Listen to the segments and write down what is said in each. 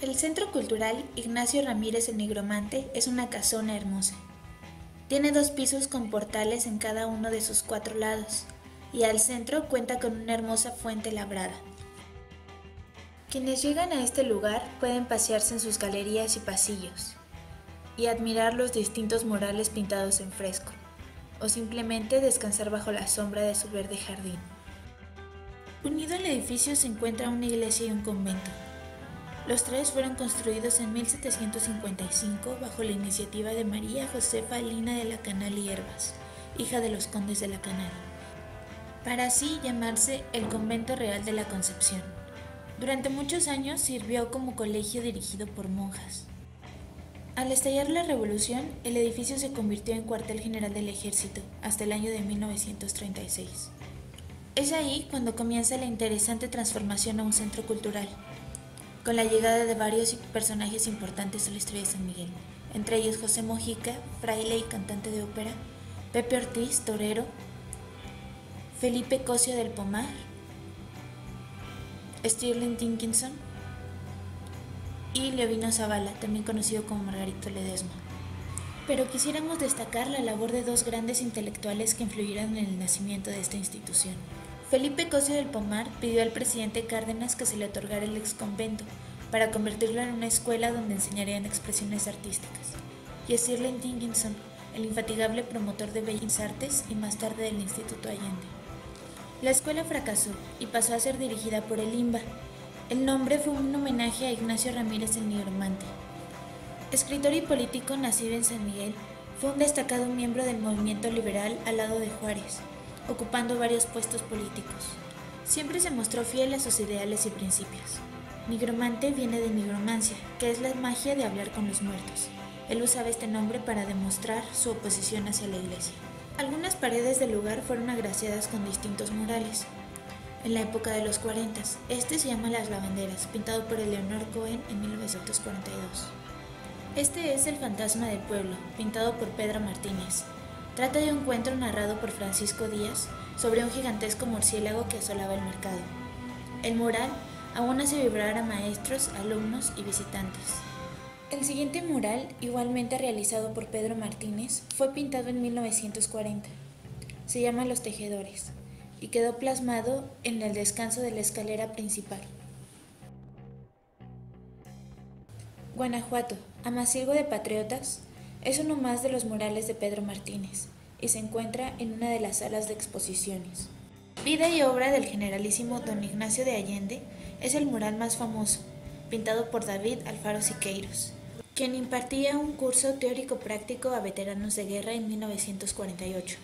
El Centro Cultural Ignacio Ramírez el Nigromante es una casona hermosa. Tiene dos pisos con portales en cada uno de sus cuatro lados y al centro cuenta con una hermosa fuente labrada. Quienes llegan a este lugar pueden pasearse en sus galerías y pasillos y admirar los distintos murales pintados en fresco o simplemente descansar bajo la sombra de su verde jardín. Unido al edificio se encuentra una iglesia y un convento. Los tres fueron construidos en 1755 bajo la iniciativa de María Josefa Lina de la Canal y Herbas, hija de los condes de la Canal, para así llamarse el Convento Real de la Concepción. Durante muchos años sirvió como colegio dirigido por monjas. Al estallar la revolución, el edificio se convirtió en cuartel general del ejército hasta el año de 1936. Es ahí cuando comienza la interesante transformación a un centro cultural, con la llegada de varios personajes importantes a la historia de San Miguel, entre ellos José Mojica, fraile y cantante de ópera, Pepe Ortiz, torero, Felipe Cosio del Pomar, Stirling Dinkinson y Leovino Zavala, también conocido como Margarito Ledesma. Pero quisiéramos destacar la labor de dos grandes intelectuales que influyeron en el nacimiento de esta institución. Felipe Cosio del Pomar pidió al presidente Cárdenas que se le otorgara el exconvento para convertirlo en una escuela donde enseñarían expresiones artísticas. Y Stirling Dinkinson, el infatigable promotor de Bellas Artes y más tarde del Instituto Allende. La escuela fracasó y pasó a ser dirigida por el IMBA. El nombre fue un homenaje a Ignacio Ramírez el Nigromante. Escritor y político nacido en San Miguel, fue un destacado miembro del movimiento liberal al lado de Juárez ocupando varios puestos políticos. Siempre se mostró fiel a sus ideales y principios. Nigromante viene de nigromancia, que es la magia de hablar con los muertos. Él usaba este nombre para demostrar su oposición hacia la iglesia. Algunas paredes del lugar fueron agraciadas con distintos murales. En la época de los 40, este se llama Las Lavanderas, pintado por Eleonor Cohen en 1942. Este es El Fantasma del Pueblo, pintado por Pedro Martínez, Trata de un cuento narrado por Francisco Díaz sobre un gigantesco murciélago que asolaba el mercado. El mural aún hace vibrar a maestros, alumnos y visitantes. El siguiente mural, igualmente realizado por Pedro Martínez, fue pintado en 1940. Se llama Los Tejedores y quedó plasmado en el descanso de la escalera principal. Guanajuato, Amacilgo de Patriotas, es uno más de los murales de Pedro Martínez y se encuentra en una de las salas de exposiciones. Vida y obra del generalísimo don Ignacio de Allende es el mural más famoso, pintado por David Alfaro Siqueiros, quien impartía un curso teórico-práctico a veteranos de guerra en 1948.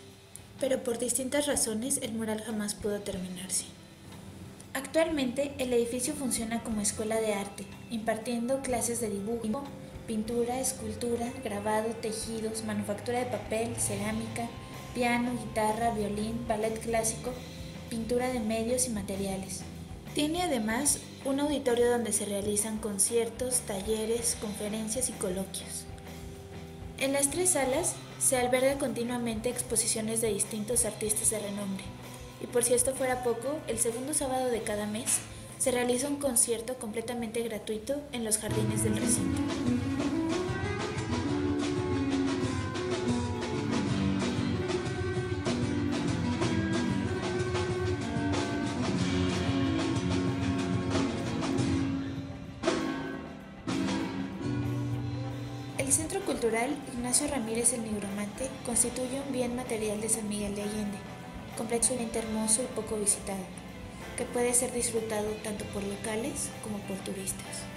Pero por distintas razones el mural jamás pudo terminarse. Actualmente el edificio funciona como escuela de arte, impartiendo clases de dibujo, pintura, escultura, grabado, tejidos, manufactura de papel, cerámica, piano, guitarra, violín, ballet clásico, pintura de medios y materiales. Tiene además un auditorio donde se realizan conciertos, talleres, conferencias y coloquios. En las tres salas se alberga continuamente exposiciones de distintos artistas de renombre. Y por si esto fuera poco, el segundo sábado de cada mes se realiza un concierto completamente gratuito en los jardines del recinto. El Centro Cultural Ignacio Ramírez el Nigromante constituye un bien material de San Miguel de Allende, completamente hermoso y poco visitado que puede ser disfrutado tanto por locales como por turistas.